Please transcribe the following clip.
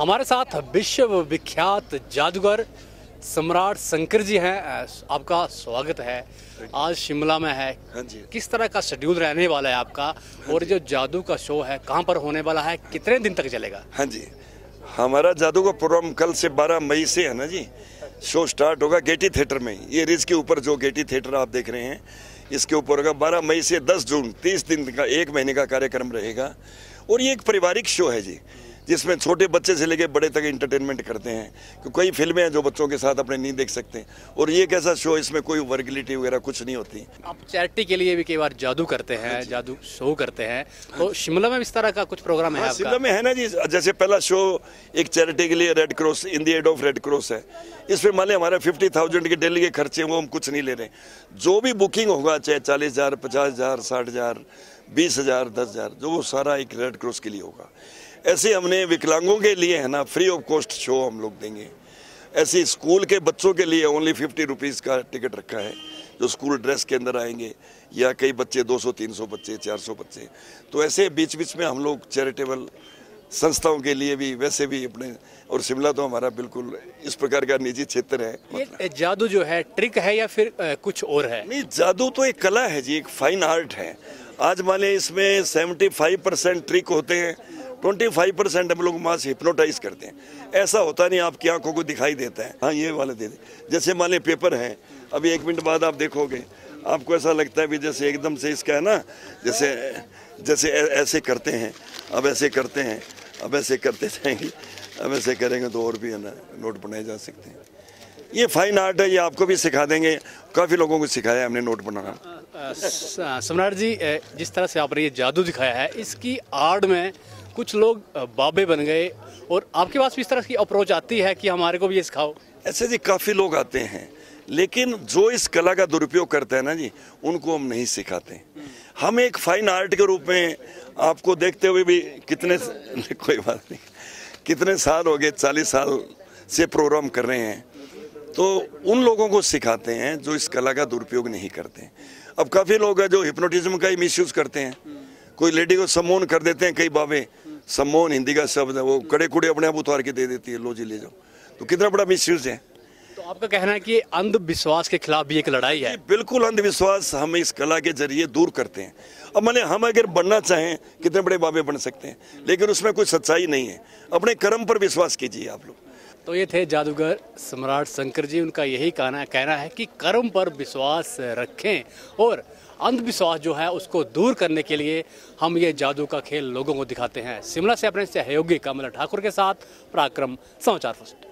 हमारे साथ विश्व विख्यात जादूगर सम्राट शंकर जी हैं। आपका स्वागत है। आज शिमला में है। हाँ जी। किस तरह का शेड्यूल रहने वाला है आपका? हाँ और जो। जादू का शो है कहाँ पर होने वाला है? कितने दिन तक चलेगा? हाँ जी। हमारा जादू का प्रोग्राम कल से 12 मई से है ना जी? शो स्टार्ट होगा गेटी थिएटर में ये रिज के ऊपर जो गेटी थिएटर आप देख रहे हैं इसके ऊपर होगा 12 मई से 10 जून 30 दिन का एक महीने का कार्यक्रम रहेगा। और ये एक पारिवारिक शो है जी। जिसमें छोटे बच्चे से लेके बड़े तक इंटरटेनमेंट करते हैं क्योंकि कई फ़िल्में हैं जो बच्चों के साथ अपने नहीं देख सकते। और ये कैसा शो इसमें कोई वर्गलिटी वगैरह कुछ नहीं होती। आप चैरिटी के लिए भी कई बार जादू करते हैं जादू शो करते हैं। तो शिमला में इस तरह का कुछ प्रोग्राम है हाँ, शिमला में है ना जी जैसे पहला शो एक चैरिटी के लिए Red Cross in the aid of Red Cross है। इसमें मान लिया हमारा फिफ्टी थाउज़ेंड के डेली के खर्चे वो हम कुछ नहीं ले रहे। जो भी बुकिंग होगा चाहे चालीस हज़ार पचास हज़ार साठ हज़ार बीस हज़ार दस हज़ार जो वो सारा एक रेड क्रॉस के लिए होगा। ऐसे हमने विकलांगों के लिए है ना फ्री ऑफ़ कॉस्ट शो हम लोग देंगे। ऐसे स्कूल के बच्चों के लिए ओनली फिफ्टी रुपीज़ का टिकट रखा है जो स्कूल ड्रेस के अंदर आएँगे या कई बच्चे 200 300 बच्चे 400 बच्चे। तो ऐसे बीच बीच में हम लोग चैरिटेबल संस्थाओं के लिए भी वैसे भी अपने और शिमला तो हमारा बिल्कुल इस प्रकार का निजी क्षेत्र है ये जादू जो है ट्रिक है या फिर अ, कुछ और है? नहीं जादू तो एक कला है जी एक फाइन आर्ट है। आज मान इसमें 75 परसेंट ट्रिक होते हैं 25 परसेंट हम लोग मास हिप्नोटाइज करते हैं। ऐसा होता नहीं, आपकी आँखों को दिखाई देता है। हाँ ये वाले दे दे। जैसे मान पेपर है, अभी एक मिनट बाद आप देखोगे, आपको ऐसा लगता है भी जैसे एकदम से इसका है ना, जैसे जैसे ऐसे करते हैं, अब ऐसे करते हैं, अब ऐसे करते जाएँगे, अब ऐसे करेंगे तो और भी है ना नोट बनाए जा सकते हैं। ये फाइन आर्ट है, ये आपको भी सिखा देंगे। काफ़ी लोगों को सिखाया हमने नोट बनाना। सम्राट जी जिस तरह से आपने ये जादू दिखाया है, इसकी आड़ में कुछ लोग बाबे बन गए और आपके पास भी इस तरह की अप्रोच आती है कि हमारे को भी ये सिखाओ? ऐसे जी काफ़ी लोग आते हैं, लेकिन जो इस कला का दुरुपयोग करते हैं ना जी, उनको हम नहीं सिखाते। हम एक फाइन आर्ट के रूप में आपको देखते हुए भी कितने कोई बात नहीं, कितने साल हो गए, चालीस साल से प्रोग्राम कर रहे हैं। तो उन लोगों को सिखाते हैं जो इस कला का दुरुपयोग नहीं करते अब काफ़ी लोग हैं जो हिप्नोटिज्म का ही मिसयूज करते हैं। कोई लेडी को सम्मोहन कर देते हैं कई बाबे। सम्मोहन हिंदी का शब्द है वो कड़े कुड़े अपने आप उतार के दे देती है लो जी ले जाओ। तो कितना बड़ा मिसयूज है। तो आपका कहना है कि अंधविश्वास के खिलाफ भी एक लड़ाई है? बिल्कुल अंधविश्वास हम इस कला के ज़रिए दूर करते हैं। अब मैंने हम अगर बनना चाहें कितने बड़े बाबे बन सकते हैं। लेकिन उसमें कोई सच्चाई नहीं है। अपने कर्म पर विश्वास कीजिए आप लोग। तो ये थे जादूगर सम्राट शंकर जी। उनका यही कहना कहना है कि कर्म पर विश्वास रखें और अंधविश्वास जो है उसको दूर करने के लिए हम ये जादू का खेल लोगों को दिखाते हैं। शिमला से अपने सहयोगी कमला ठाकुर के साथ पराक्रम समाचार फ़र्स्ट।